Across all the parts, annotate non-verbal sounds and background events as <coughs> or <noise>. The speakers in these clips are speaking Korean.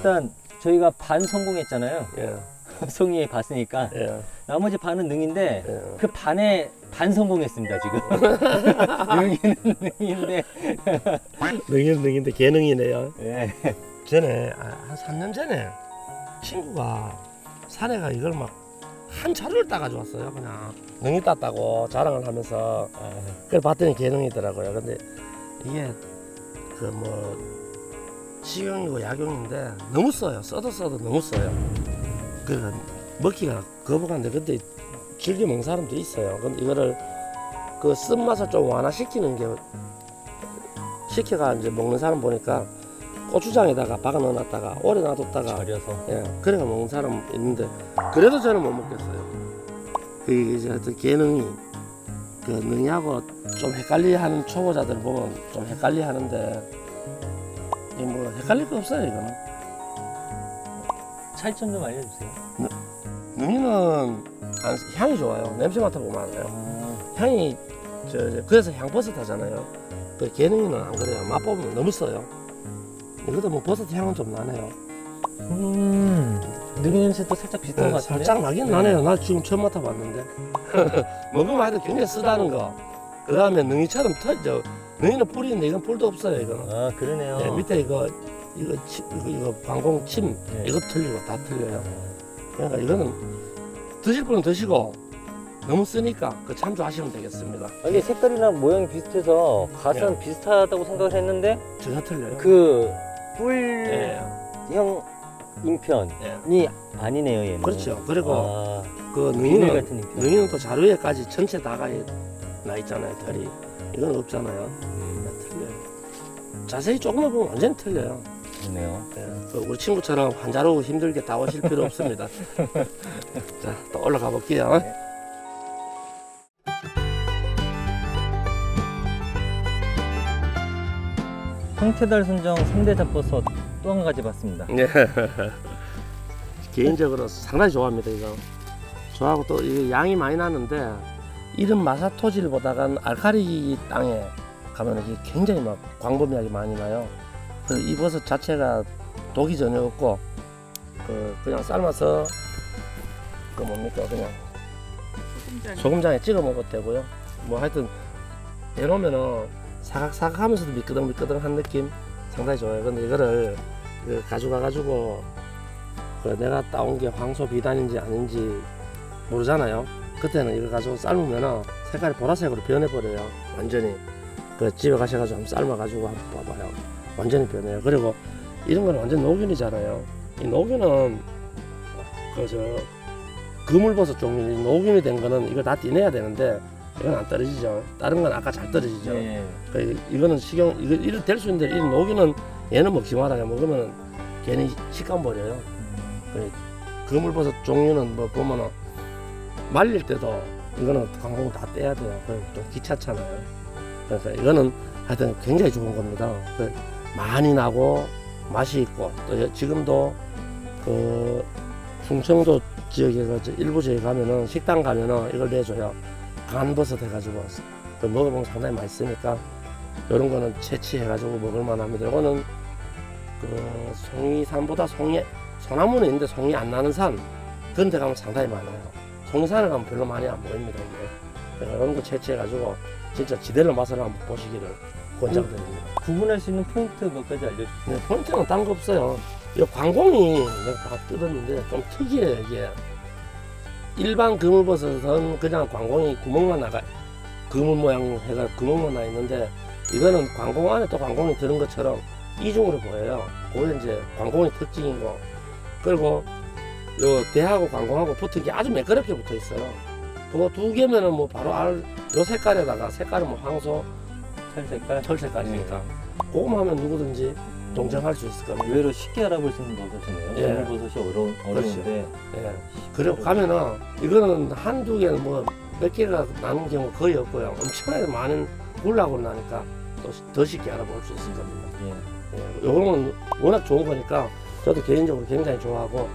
일단 저희가 반 성공했잖아요. 예, <laughs> 송이에 봤으니까 예, 나머지 반은 능인데 예. 그 반에 반 성공했습니다 지금. <laughs> 능이는 능인데. <laughs> 능이는 능인데 개능이네요. 예. 전에 아, 한 3년 전에 친구가 산에 가 이걸 막한 자루를 따가지고 왔어요 그냥 능이 땄다고 자랑을 하면서 아, 그걸 봤더니 개능이더라고요 근데 이게 그뭐 식용이고 약용인데 너무 써요 써도 써도 너무 써요 그 먹기가 거북한데 근데 즐겨 먹는 사람도 있어요 근데 이거를 그 쓴맛을 좀 완화시키는 게 시켜가 이제 먹는 사람 보니까 고추장에다가 박아 넣어놨다가 오래 놔뒀다가 절여서. 예, 그래가 먹는 사람 있는데 그래도 저는 못 먹겠어요. 그 이제 하여튼 개능이 그 능이하고 좀 헷갈리하는 초보자들 보면 좀 헷갈리하는데 헷갈릴 거 없어요 이거는. 차이점 좀 알려주세요. 능이는 안- 향이 좋아요. 냄새 맡아보면 알아요. 아, 향이 저, 저 그래서 향버섯 하잖아요. 그 개능이는 안 그래요. 맛보면 너무 써요. 이것도 뭐 버섯 향은 좀 나네요. 음, 능이 냄새도 살짝 비슷한 네, 것 같은데. 살짝 나긴 나네요. 나 지금 처음 맡아봤는데. <laughs> 먹으면 하여튼 굉장히 쓰다는 거. 그 다음에 능이처럼 터져. 능이는 있는데 이건 뿔도 없어요. 이거는. 아 그러네요. 예, 밑에 이거 이거 치, 이거, 이거 방공 침 네. 이거 틀리고 다 틀려요. 그러니까 이거는 드실 분은 드시고 너무 쓰니까 그 참조하시면 되겠습니다. 아니 색깔이랑 모양이 비슷해서 갓은 예. 비슷하다고 생각을 했는데 전혀 틀려요. 그 예, 뿔형 잉편이 예. 아니네요 얘는. 그렇죠. 그리고 아, 그 능이는. 능이는 또 자루에까지 전체 다가 나 있잖아요. 털이 이건 없잖아요. 음, 다 틀려요. 자세히 조금만 보면 완전히 틀려요. 그러네요. 예, 그 우리 친구처럼 한자로 힘들게 다 오실 필요 없습니다. <laughs> 자, 또 올라가 볼게요. 네. 홍태달 순정 3대 잡버섯 또 한 가지 봤습니다. 예. <laughs> 개인적으로 상당히 좋아합니다, 이거. 좋아하고 또 이게 양이 많이 나는데 이런 마사토질 보다간 알카리 땅에 가면 이게 굉장히 막 광범위하게 많이 나요. 그 이 버섯 자체가 독이 전혀 없고 그 그냥 삶아서 그 뭡니까 그냥 소금장에 찍어 먹어도 되고요. 뭐 하여튼 해놓으면은 사각사각하면서도 미끄덩미끄덩한 느낌 상당히 좋아요. 근데 이거를 그 가져가 가지고 그 내가 따온 게 황소 비단인지 아닌지 모르잖아요. 그때는 이거 가지고 삶으면은 색깔이 보라색으로 변해버려요. 완전히 그 집에 가셔가지고 한번 삶아가지고 한번 봐봐요. 완전히 변해요. 그리고 이런 건 완전 노균이잖아요. 이 노균은 그저 그물버섯 종류 노균이 된 거는 이걸 다 떼내야 되는데 이건 안 떨어지죠. 다른 건 아까 잘 떨어지죠. 예. 그 이거는 식용 이거 이럴 될수 있는데 이 녹이는 얘는 먹지 마라 먹으면 괜히 식감 버려요. 그 그물버섯 종류는 뭐 보면은 말릴 때도 이거는 광고 다 떼야 돼요. 그좀 귀찮잖아요. 그래서 이거는 하여튼 굉장히 좋은 겁니다. 그 많이 나고 맛이 있고 또 여- 지금도 그 충청도 지역에 그저 일부 지역에 가면은 식당 가면은 이걸 내줘요. 간버섯 해가지고 그 먹어보면 상당히 맛있으니까 이런 거는 채취해가지고 먹을만 합니다. 이거는 그 송이산보다 송이 소나무는 있는데 송이 안 나는 산 그런 데 가면 상당히 많아요. 송이산에 가면 별로 많이 안 보입니다. 이게 이런 거 채취해가지고 진짜 지대로 맛을 한번 보시기를 권장드립니다. 구분할 수 있는 포인트 몇 가지 알려주세요. 네, 포인트는 딴 거 없어요. 이 광공이 내가 다 뜯었는데 좀 특이해요 이게. 일반 그물버섯은 그냥 광공이 구멍만 나가 그물 모양 해가 구멍만 나 있는데 이거는 광공 안에 또 광공이 들은 것처럼 이중으로 보여요. 그게 이제 광공의 특징이고 그리고 요 대하고 광공하고 붙은 게 아주 매끄럽게 붙어 있어요. 그거 두 개면은 뭐 바로 알 요 색깔에다가 색깔은 뭐 황소 털 색깔. 철 색깔이니까 그거만 하면 누구든지 동정할 수 있을 겁니다. 의외로 쉽게 알아볼 수 있는 버섯이네요. 예. 버섯이 어려, 어려운데 예. 그리고 가면은 이거는 한두 개는 뭐 몇 개가 나는 경우 거의 없고요. 엄청나게 많은 굴락으로 나니까 또 더 쉽게 알아볼 수 있을 겁니다. 예. 예. 요거는 워낙 좋은 거니까 저도 개인적으로 굉장히 좋아하고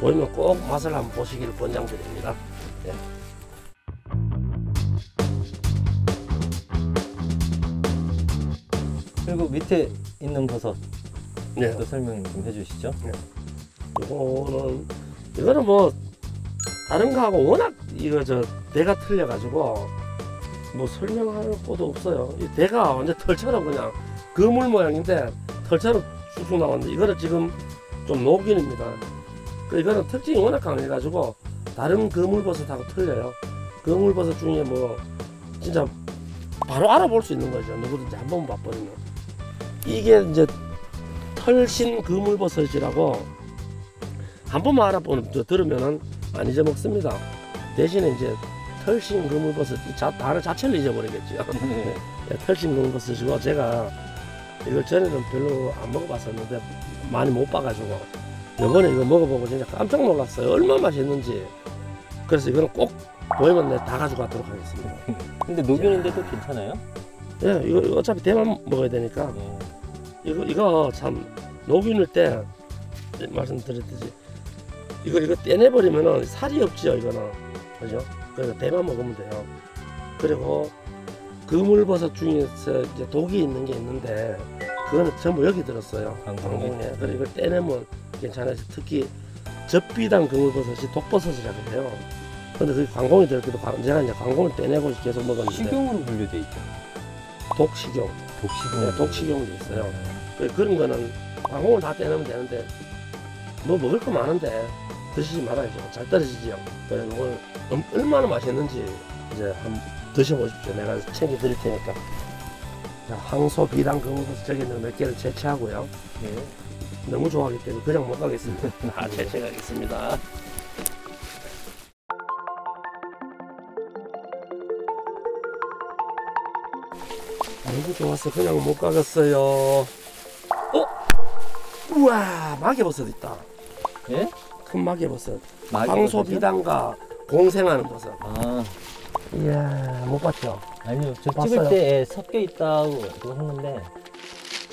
보이면 꼭 맛을 한번 보시기를 권장드립니다. 그리고 밑에 있는 버섯 네. 또 설명 좀 해주시죠. 이거는 이거는 뭐 다른 거하고 워낙 이거 저 대가 틀려가지고 뭐 설명할 것도 없어요. 이 대가 완전 털처럼 그냥 그물 모양인데 털처럼 쑥쑥 나왔는데 이거는 지금 좀 녹균입니다. 그 이거는 특징이 워낙 강해가지고 다른 그물버섯하고 틀려요. 그물버섯 중에 뭐 진짜 바로 알아볼 수 있는 거죠. 누구든지 한번 봐버리면 이게 이제 털신 그물버섯이라고 한 번만 알아보면 저 들으면은 안 잊어먹습니다. 대신에 이제 털신 그물버섯 이 자, 단어 자체를 잊어버리겠죠. <laughs> 네. 네, 털신 그물버섯이고 제가 이걸 전에는 별로 안 먹어봤었는데 많이 못 봐가지고 이번에 이거 먹어보고 진짜 깜짝 놀랐어요. 얼마나 맛있는지. 그래서 이거는 꼭 보이면 내가 다 가지고 가도록 하겠습니다. <laughs> 근데 녹균인데도 괜찮아요? 예, 이거, 이거 어차피 대만 먹어야 되니까 네. 이거 이거 참 녹균일 때 말씀드렸듯이 이거 이거 떼내버리면은 살이 없죠 이거는 그죠? 그래서 대만 먹으면 돼요. 그리고 그물버섯 중에서 이제 독이 있는 게 있는데 그거는 전부 여기 들었어요. 방송에. 그래서 이걸 떼내면 괜찮아요. 특히 젖비단 그물버섯이 독버섯이라고 해요. 근데 그 광공이 들었기도 제가 이제 광공을 떼내고 계속 먹었는데 식용으로 분류돼 있죠. 독식용, 독식용. 네, 독식용도 있어요. 그- 그런 거는 방공을 다 떼내면 되는데 뭐 먹을 거 많은데 드시지 말아야죠. 잘 떨어지지요. 그래서 오늘 얼- 얼마나 맛있는지 이제 한번 드셔보십시오. 내가 챙겨 드릴 테니까. 자, 황소 비단 금버섯 저기 있는 몇 개를 채취하고요. 네. 너무 좋아하기 때문에 그냥 못 가겠습니다. 다 <laughs> 채취하겠습니다. 너무 좋았어. 그냥 못 가겠어요. 어? 우와, 마개버섯 있다. 예? 큰 마개버섯. 버섯이요? 비단과 공생하는 버섯. 아, 이야, 못 봤죠? 아니요. 저 봤어요? 찍을 때 예, 섞여 있다고 그거 했는데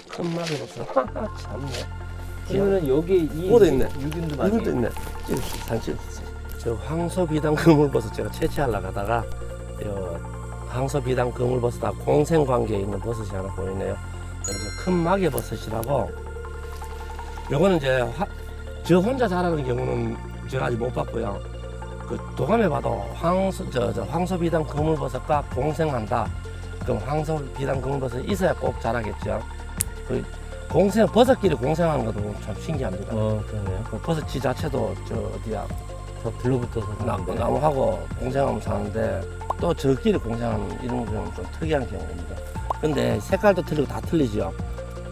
큰 마개버섯. 참네. 그러면은 여기 이 이거도 있네. 유균도 많이 이것도 있네. 찍읍시다. 저 황소 비단 그물버섯 제가 채취하려고 하다가 요 황소 비단 그물버섯하고 공생 관계에 있는 버섯이 하나 보이네요. 그래서 큰 마개 버섯이라고 요거는 이제 화, 저 혼자 자라는 경우는 제가 아직 못 봤고요. 그 도감에 봐도 황소 저, 저 황소 비단 그물버섯과 공생한다. 그럼 황소 비단 그물버섯이 있어야 꼭 자라겠죠. 그 공생 버섯끼리 공생하는 것도 참 신기합니다. 어, 그러네요. 그 버섯 지 자체도 저 어디야 저 들러붙어서 나, 사는데. 나무하고 공생하면 사는데 또 저끼리 공생하는 이런 경우는 좀 특이한 경우입니다. 근데 색깔도 틀리고 다 틀리죠.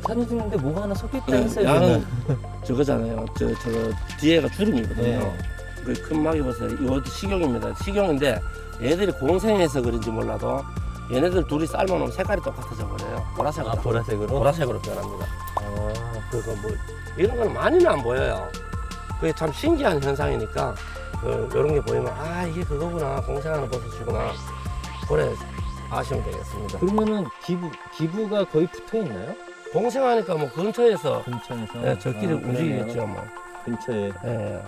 사진 찍는데 뭐가 하나 섞여 있다 네, 했어요. 저는. 저거잖아요. 저, 저 뒤에가 주름이거든요. 네. 그큰 막이 보세요. 이것도 식용입니다. 식용인데 얘들이 공생해서 그런지 몰라도 얘네들 둘이 삶아놓으면 색깔이 똑같아져 버려요. 보라색으로. 아, 보라색으로? 보라색으로 변합니다. 아, 그거 뭐 이런 건 많이는 안 보여요. 그게 참 신기한 현상이니까 그, 이런 게 보이면 아 이게 그거구나 공생하는 버섯이구나 그래 아시면 되겠습니다. 그러면은 기부 기부가 거의 붙어 있나요? 공생하니까 뭐 근처에서 근처에서. 예, 저끼리 아. 움직이겠죠 뭐. 근처에 예.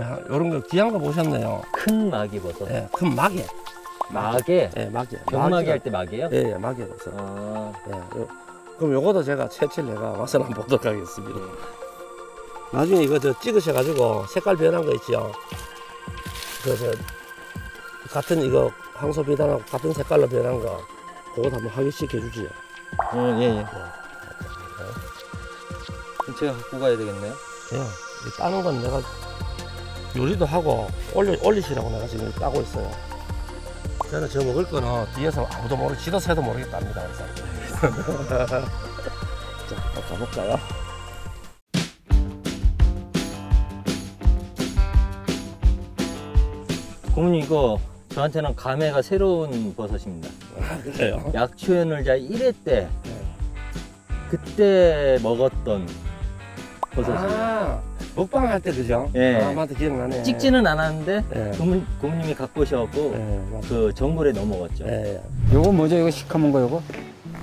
야, 이런 거 귀한 거 보셨네요. 큰 마기 버섯. 예, 큰 마개. 마개. 예, 마개. 병마개 할 때 마개요? 예, 예, 마개 버섯. 아, 예, 요, 그럼 요거도 제가 채취를 해가 맛을 한번 보도록 하겠습니다. 나중에 이거 저 찍으셔가지고 색깔 변한 거 있죠. 그저 같은 이거 황소 비단하고 같은 색깔로 변한 거 그거 한번 확인시켜 주지요. 음, 예, 예. 제가 갖고 가야 되겠네요. 예, 이 따는 건 내가 요리도 하고 올리, 올리시라고 내가 지금 따고 있어요. 저는 저 먹을 거는 뒤에서 아무도 모르, 지도 새도 모르겠답니다. 그래서. <laughs> 자, 한번 가볼까요? 고모님 이거 저한테는 감회가 새로운 버섯입니다. 아, 그래요? 약초연을 자 1회 때 네. 그때 먹었던 버섯이 아, 먹방 할 때 그죠? 예. 아, 맞다 기억나네. 찍지는 않았는데 예. 고모, 고모님이 갖고 오셔갖고 예. 그 전골에 넣어 먹었죠. 예, 예. 요거 뭐죠? 이거 시커먼 거 요거?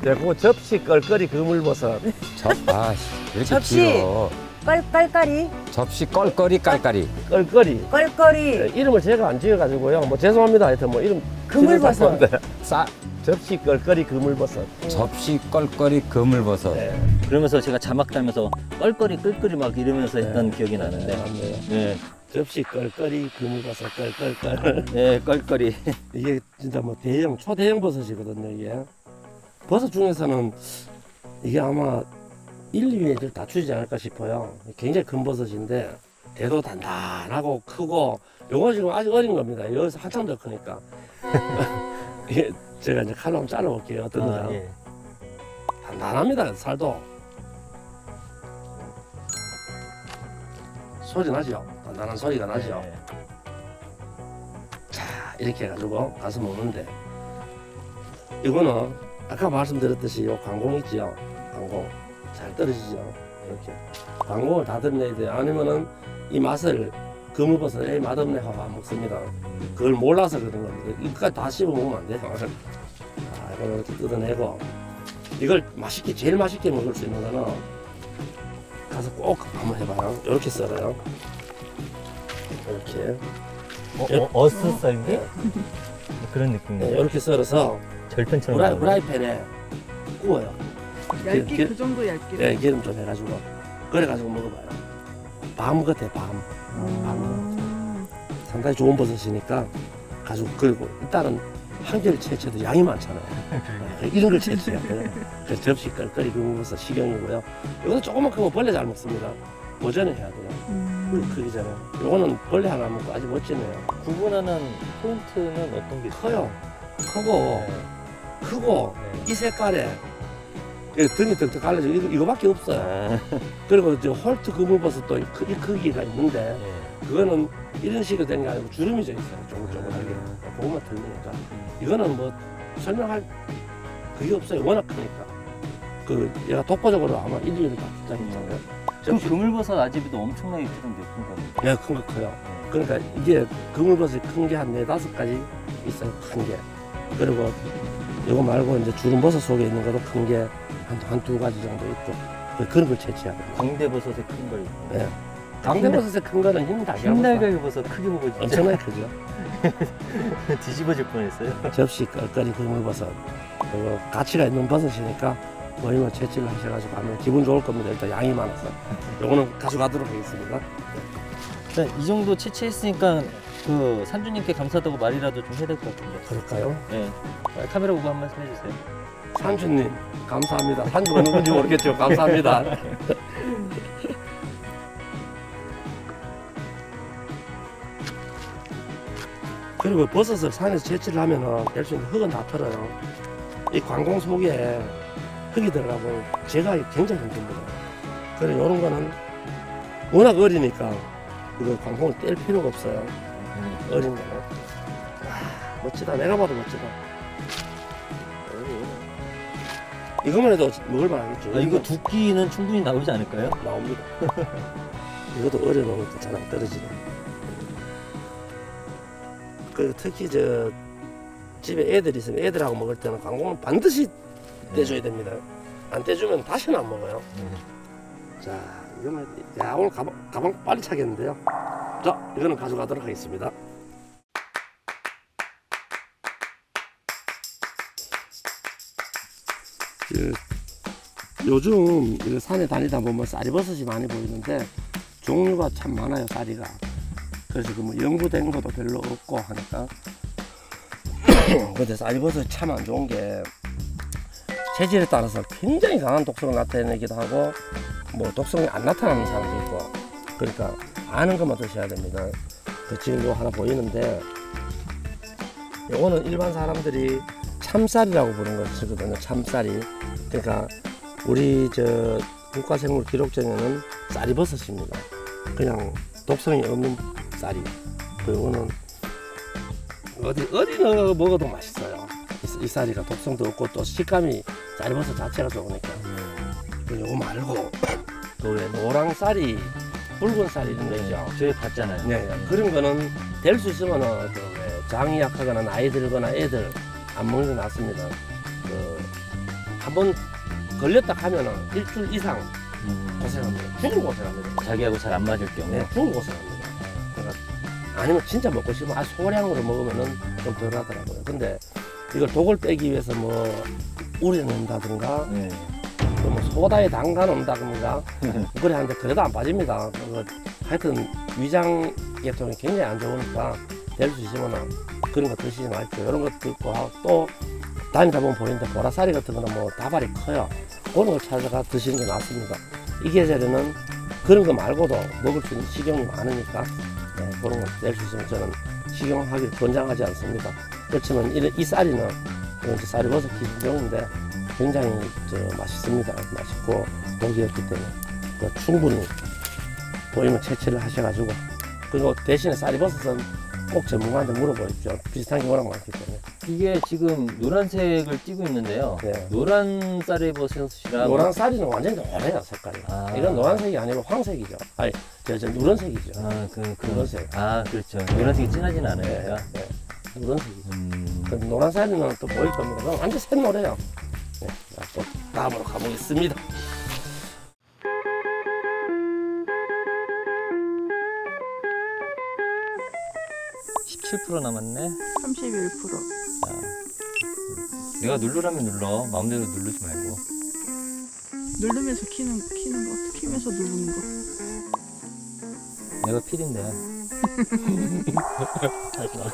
네, 그거 접시 껄끄리 그물버섯. 접, 아, 이렇게 접시. 길어. 깔, 깔깔이, 접시 껄거리 깔깔이. 껄끄리. 껄껄이, 예, 이름을 제가 안 지어가지고요. 뭐 죄송합니다. 하여튼 뭐 이름 그물버섯. 싸, 접시 껄껄이 그물버섯. 접시 껄껄이 그물버섯. 네. 그러면서 제가 자막 달면서 껄껄이 끌끌이 막 이러면서 했던 기억이 나는데. 맞네요. 네, 접시 껄껄이 그물버섯 껄껄껄. <laughs> 네, 껄껄이. <laughs> 이게 진짜 뭐 대형 초대형 버섯이거든요 이게 버섯 중에서는 이게 아마 1, 2위를 다투지 않을까 싶어요 굉장히 큰 버섯인데 대도 단단하고 크고 요거 지금 아직 어린 겁니다 여기서 한참 더 크니까 <laughs> 이게 제가 이제 칼로 한번 잘라볼게요. 어떤가 아, 예. 단단합니다 살도. 소리 나죠? 단단한 소리가 나죠? 네. 자 이렇게 해가지고 가서 먹는데. 이거는 아까 말씀드렸듯이 요 관공 있지요 관공. 잘 떨어지죠? 이렇게. 관공을 다 들려야 돼요. 아니면은 이 맛을 그물버섯 에이 맛없네 하고 안 먹습니다 그걸 몰라서 그런 겁니다 이거까지 다 씹어 먹으면 안 돼요 자 이걸 이렇게 뜯어내고 이걸 맛있게 제일 맛있게 먹을 수 있는 거는 가서 꼭 한번 해봐요 이렇게 썰어요 이렇게 어, 어, 어스썰기? 그런 네, 느낌이에요. 이렇게 썰어서 절편처럼. 후라이. 후라이팬에 구워요. 얇게 기- 그 정도 얇게. 예, 기름 좀 해가지고 그래가지고 먹어봐요. 밤 같아 밤. 음. 상당히 좋은 버섯이니까 가지고 그리고 일단은 한 개를 채쳐도 양이 많잖아요. 네, 이런 걸 채쳐야 돼요. 그래서 접시 껄껄이 구워서 식용이고요. 이거는 조금만 크면 벌레 잘 먹습니다. 오전에 해야 돼요. 음. 크기 전에. 요거는 벌레 하나 먹고 아주 멋지네요. 구분하는 포인트는 어떤 게 있어요? 커요. 크고 크고 네. 이 색깔에 이 등이 득득 갈라져 이거, 이거밖에 없어요. 아, <laughs> 그리고 이제 홀트 그물버섯도 이, 크- 이 크기가 있는데 예. 그거는 이런 식으로 된 게 아니고 주름이 져 있어요. 조글조글하게. 그것만 틀리니까. 이거는 뭐 설명할 그게 없어요. 워낙 크니까. 그 얘가 독보적으로 아마 1, 2위를 다 붙잡았잖아요. 그럼 그물버섯 아집이도 엄청나게 크던데 큰 거. 네, 큰거 커요. 그러니까 이게 그물버섯이 큰 게 한 네다섯 가지 있어요. 큰 게. 그리고 이거 말고 이제 주름버섯 속에 있는 것도 큰 게 한 한 두 가지 정도 있고 그- 그런 걸 돼요. 광대버섯의 큰 걸. 네. 강대버섯의 큰 거는 흰 달걀. 흰날갈비 버섯 크게 보고 진짜 엄청나게 크죠. <laughs> 뒤집어질 뻔했어요. 접시 껄껄이 그물버섯. 그리고 가치가 있는 버섯이니까 모임을 채취를 하셔가지고 하면 기분 좋을 겁니다. 일단 양이 많아서. 요거는 가져가도록 하겠습니다. 자, 이 정도 채취했으니까 그 산주님께 감사하다고 말이라도 좀 해야 될 것 같은데. 그럴까요? 네. 아, 카메라 보고 한 말씀 해주세요. 산주님, 감사합니다. 산주가 누군지 모르겠죠. 감사합니다. <laughs> 그리고 버섯을 산에서 채취를 하면은 될수 있는 흙은 다 털어요. 이 관공 속에 흙이 들어가고 제가 굉장히 힘듭니다. 그래서 이런 거는 워낙 어리니까 이거 관공을 뗄 필요가 없어요. 어린 거는. 와, 멋지다. 내가 봐도 멋지다. 이거만 해도 먹을 만 하겠죠. 아, 이거 두 끼는 충분히 나오지 않을까요? 나옵니다. <laughs> 이것도 어려 놓으면 또잘안 떨어지네. 그 특히 저 집에 애들 있으면 애들하고 먹을 때는 광고는 반드시 떼줘야 됩니다. 안 떼주면 다시는 안 먹어요. 자, 이거는 야 오늘 가방, 가방 빨리 차겠는데요. 자, 이거는 가져가도록 하겠습니다. 그 요즘 산에 다니다 보면 쌀이버섯이 많이 보이는데 종류가 참 많아요 쌀이가 그래서 그뭐 영부댕도도 별로 없고 하니까 <coughs> 근데 쌀이버섯이 참 안 좋은 게 체질에 따라서 굉장히 강한 독성을 나타내기도 하고 뭐 독성이 안 나타나는 사람도 있고 그러니까 아는 것만 드셔야 됩니다 그 지금 요 하나 보이는데 요거는 일반 사람들이 참쌀이라고 부르는 거 쓰거든요 참쌀이 그러니까 우리 저 국가생물 기록정에는 쌀이버섯입니다. 그냥 독성이 없는 쌀이. 그거는 어디 어디 넣어 먹어도 맛있어요. 이, 이 쌀이가 독성도 없고 또 식감이 쌀이버섯 자체가 좋으니까. 그 요거 말고 그왜 노랑 쌀이 붉은 쌀 이런 거 있죠. 저희 봤잖아요. 네, 네. 그런 거는 될 수 있으면은 그왜 장이 약하거나 나이 들거나 애들 안 먹는 게 낫습니다. 그 한번 걸렸다 하면은 일주일 이상 음, 고생합니다. 죽을 고생합니다. 자기하고 잘 안 맞을 경우. 네, 죽을 고생합니다. 그러니까 아니면 진짜 먹고 싶으면 아 소량으로 먹으면은 좀 덜하더라고요. 근데 이걸 독을 빼기 위해서 뭐 우려낸다든가 네. 또뭐 소다에 담가 놓는다든가 <laughs> 그래 하는데 그래도 안 빠집니다. 그거 하여튼 위장 계통이 굉장히 안 좋으니까 될 수 있으면 그런 거 드시지 마십시오. 이런 것도 있고 하고 또 다니다 보면 보이는데 보라쌀이 같은 거는 뭐 다발이 커요. 그런 걸 찾아가 드시는 게 낫습니다. 이 계절에는 그런 거 말고도 먹을 수 있는 식용이 많으니까 네, 그런 거낼수 있으면 저는 식용하기 권장하지 않습니다. 그렇지만 이, 이 쌀이는 이제 쌀이 버섯 기준종인데 굉장히 저 맛있습니다. 맛있고 없기 때문에 그 충분히 보이면 채취를 하셔가지고 그리고 대신에 쌀이 버섯은 꼭 전문가한테 물어보십시오. 비슷한 게 워낙 많기 때문에. 이게 지금 노란색을 띠고 있는데요. 네. 노란 쌀이버섯이랑 노란 쌀이는 완전히 노래요 색깔이. 아. 이건 노란색이 아니고 황색이죠. 아니 저, 저 누런색이죠. 아, 그, 그, 노란색. 아, 그렇죠. 노란색이 진하진 네, 않으니까. 네. 누런색이죠. 음. 그 노란 쌀이는 또 보일 겁니다. 완전 새 노래요. 네, 자, 또 다음으로 가보겠습니다. 17% 남았네. 31%. 내가 누르라면 눌러. 마음대로 누르지 말고. 누르면서 키는 키는 거, 키면서 누르는 거. 내가 필인데. <laughs> 하지 마.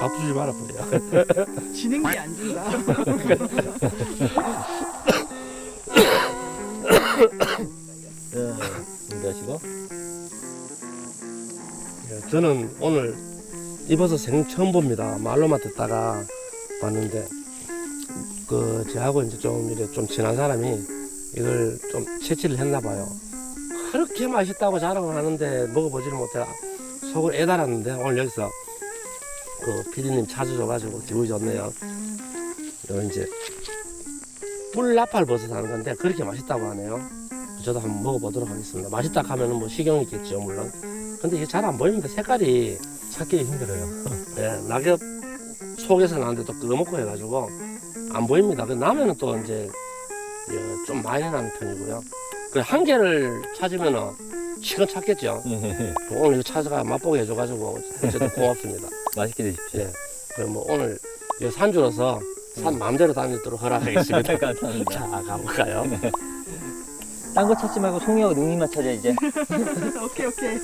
아프지 마라 버려. <laughs> 지는 게안 준다. 자, 준비하시고. 예, 저는 오늘 입어서 생 처음 봅니다. 말로만 듣다가 봤는데 그 저하고 이제 좀 이래 좀 친한 사람이 이걸 좀 채취를 했나 봐요. 그렇게 맛있다고 자랑을 하는데 먹어보지를 못해 속을 애달았는데 오늘 여기서 그 피디님 찾아줘가지고 기분이 좋네요. 요 이제 뿔 나팔 버섯 하는 건데 그렇게 맛있다고 하네요. 저도 한번 먹어보도록 하겠습니다. 맛있다 하면은 뭐 식용이겠죠 물론. 근데 이게 잘 안 보입니다. 색깔이 찾기 힘들어요. 예, <laughs> 낙엽 속에서 나는데 또 끄먹고 해가지고 안 보입니다. 그 나면은 또 이제 예, 좀 많이 나는 편이고요. 그 한 개를 찾으면은 시간 찾겠죠. 오늘 찾아가 맛보게 해줘가지고 어쨌든 고맙습니다. <laughs> 맛있게 드십시오. 예. 그럼 뭐 오늘 이 산주로서 산 마음대로 다니도록 허락하겠습니다. <laughs> 감사합니다. 자 가볼까요? 딴 거 찾지 말고 송이하고 능이만 찾아 이제. <laughs> 오케이 오케이.